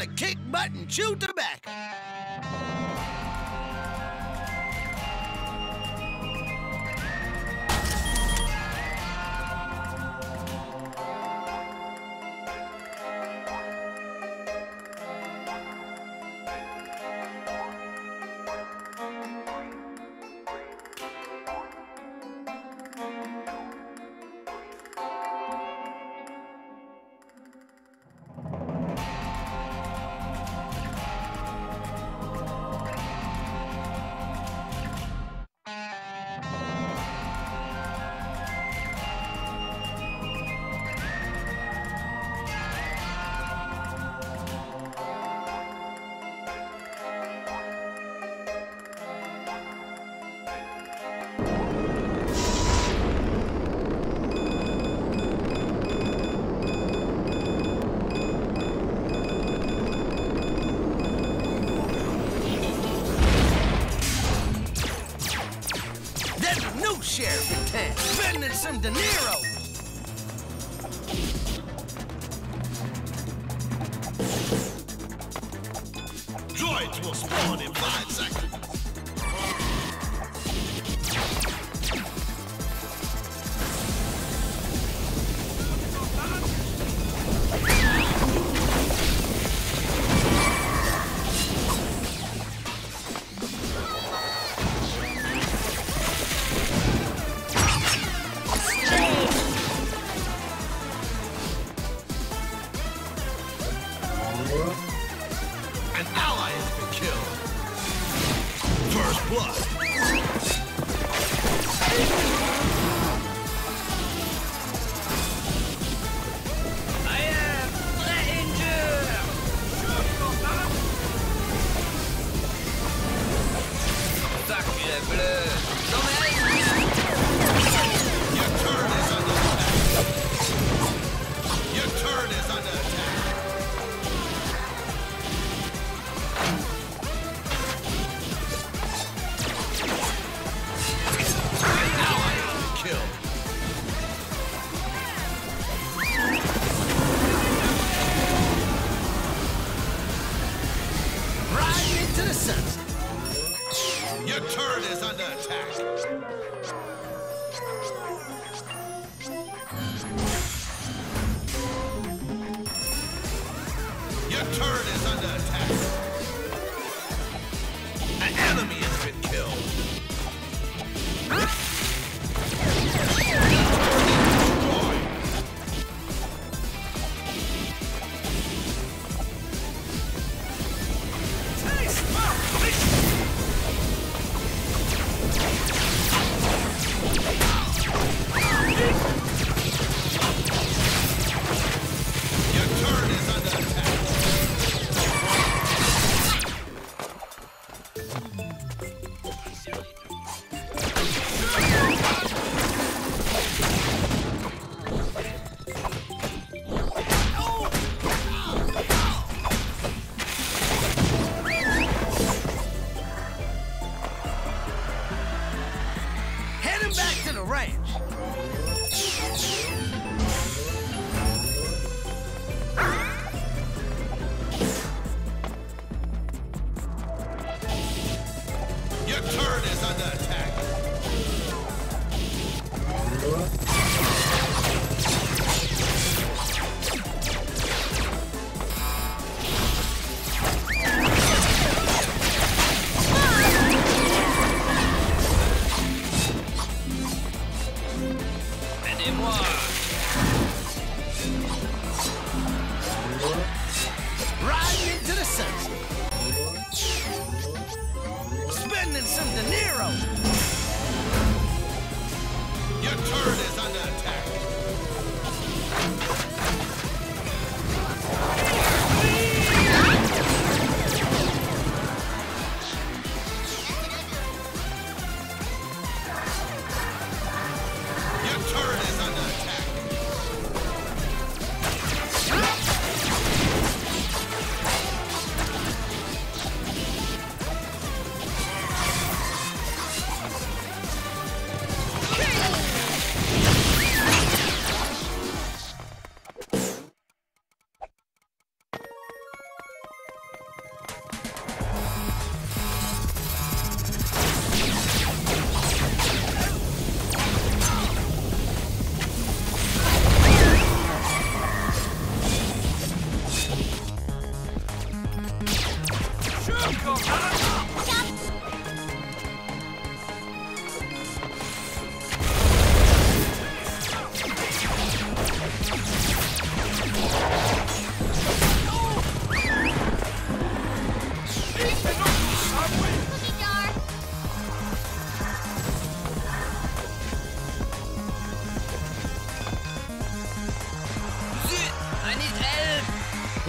to kick butt and chew tobacco. Droids attack.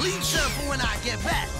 Leave Shun for when I get back.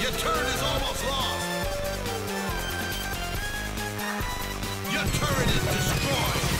Your turret is almost lost. Your turret is destroyed.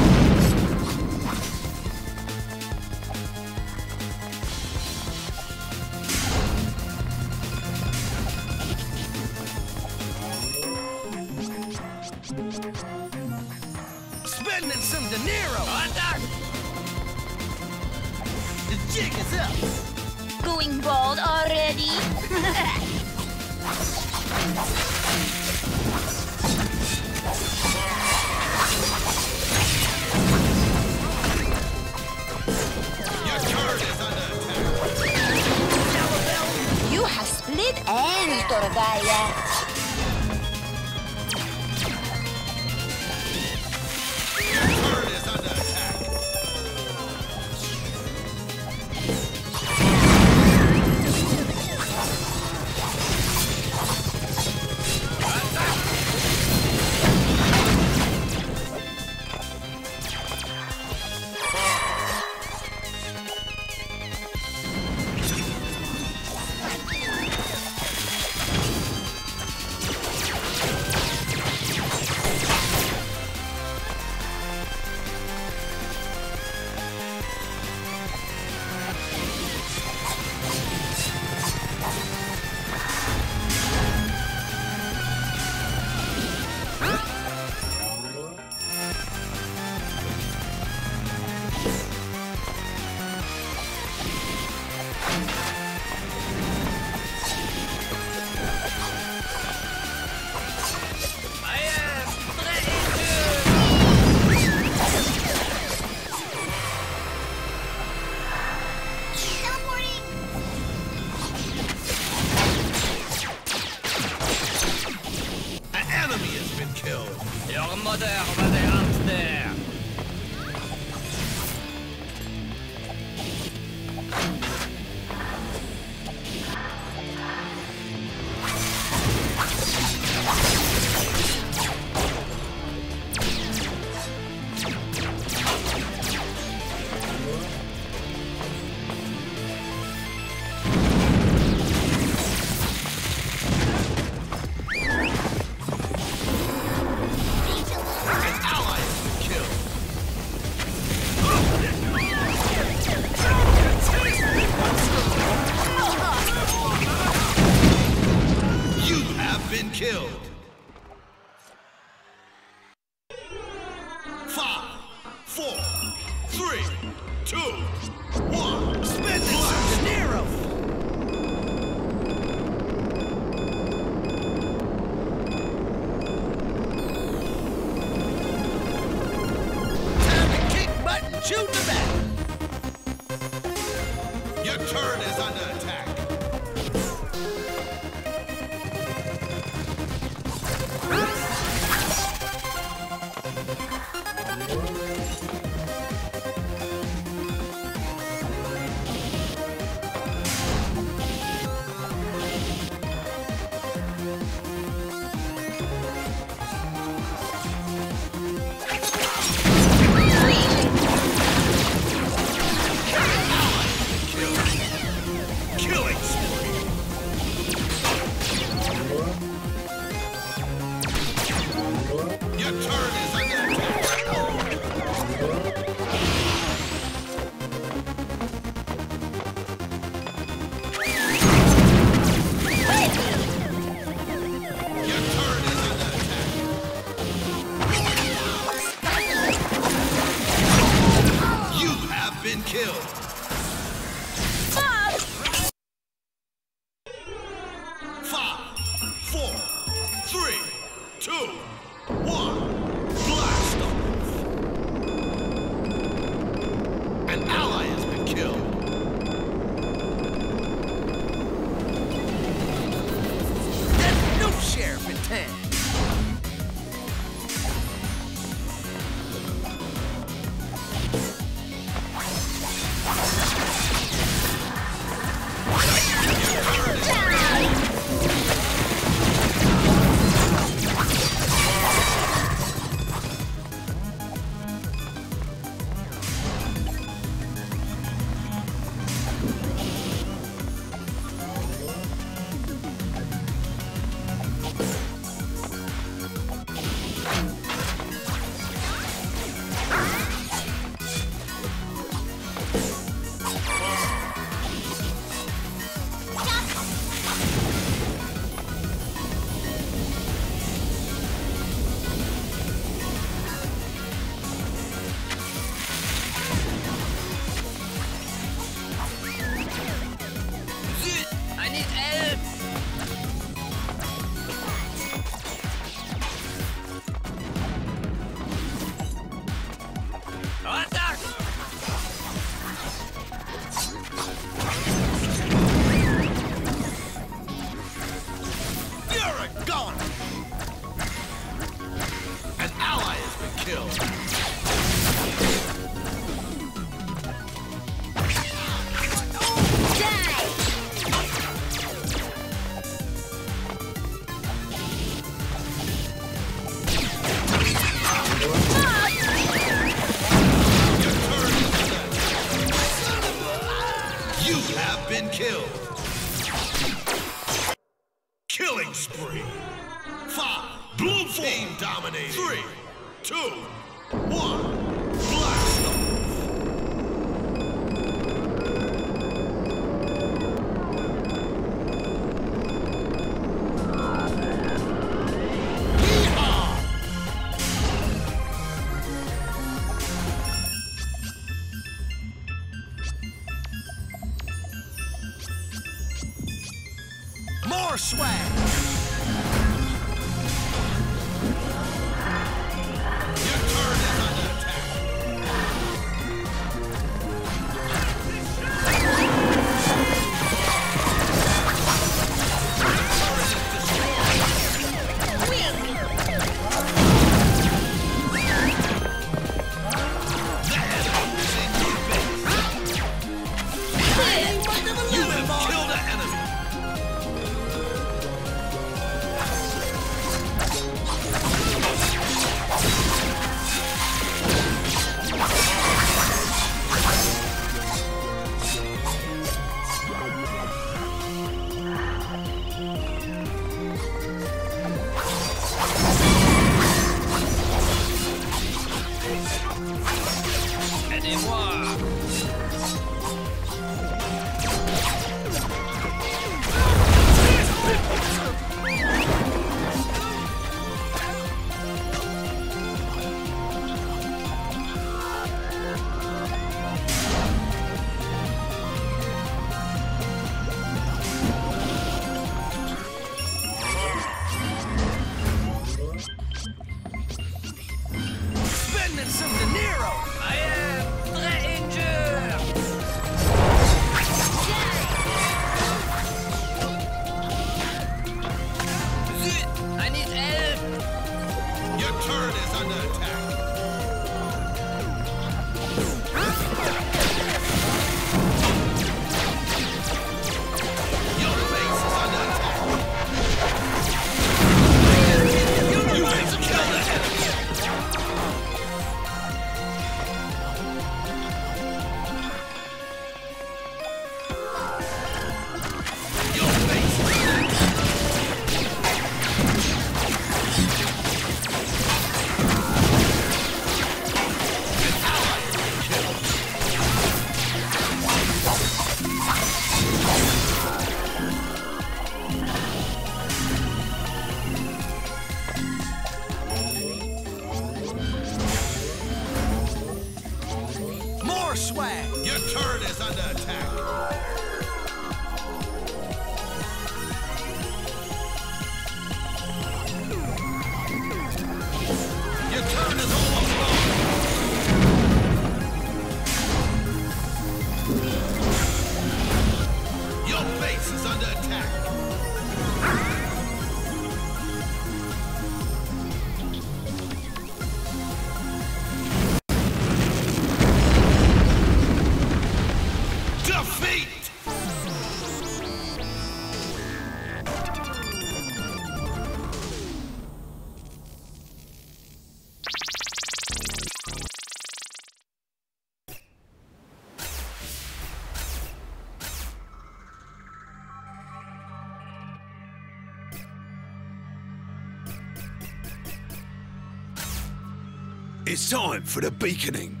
It's time for the beaconing.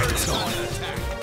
Is attack.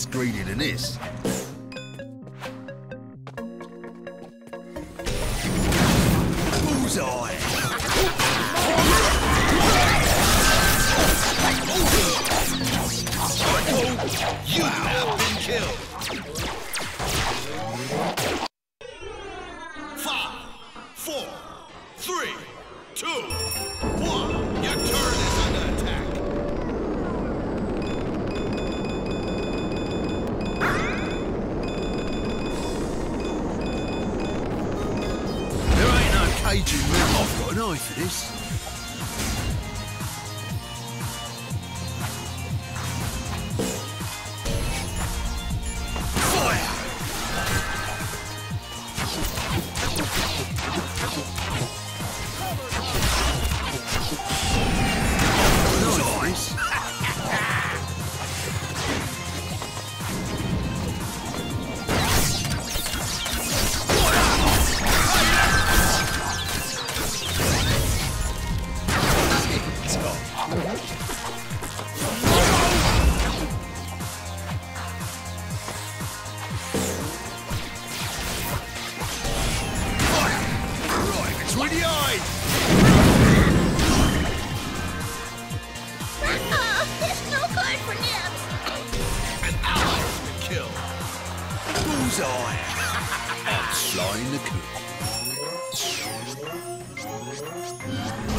less greedy than this. I've got an eye for this.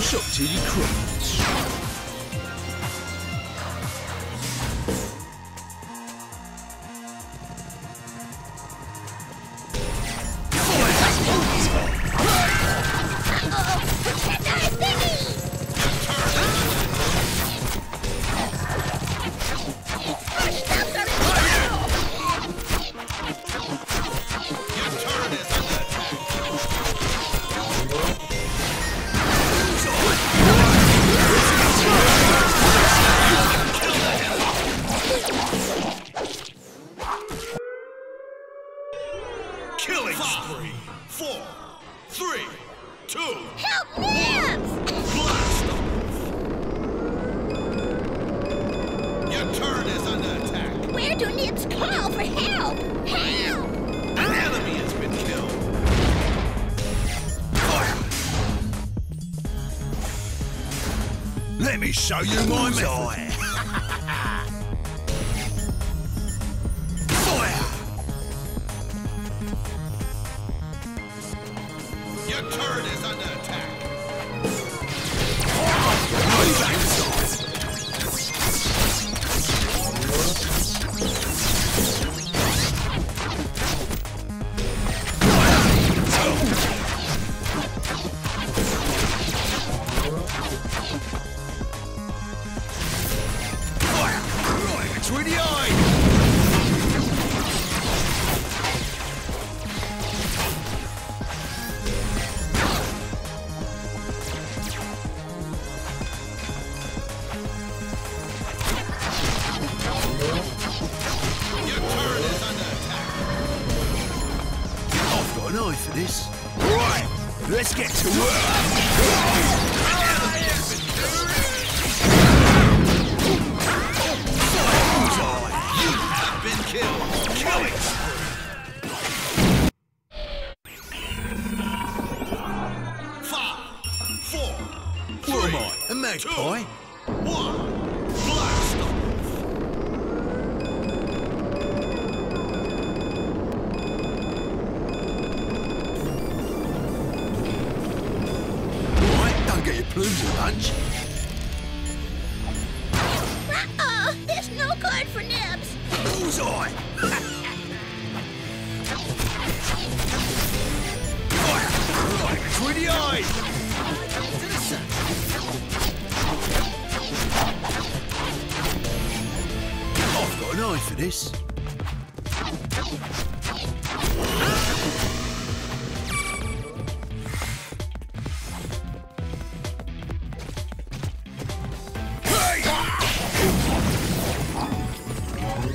Shot to you cry. Let me show you my method.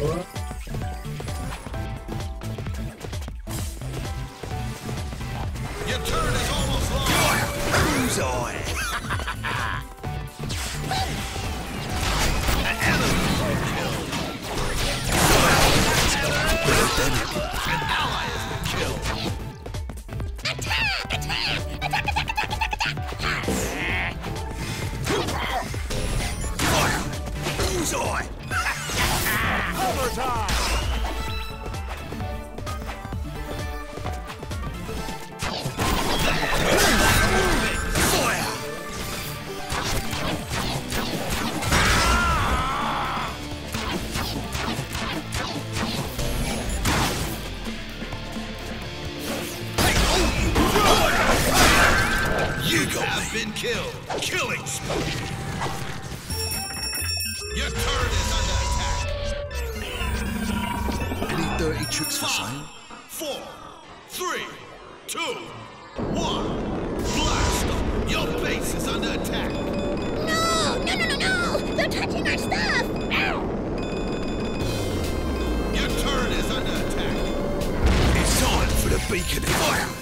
What? dirty for Simon? Four, three, two, one. Blast! Them. Your base is under attack. No! No, no, no, no! They're touching our stuff! Ow! Your turret is under attack. It's time for the beacon fire!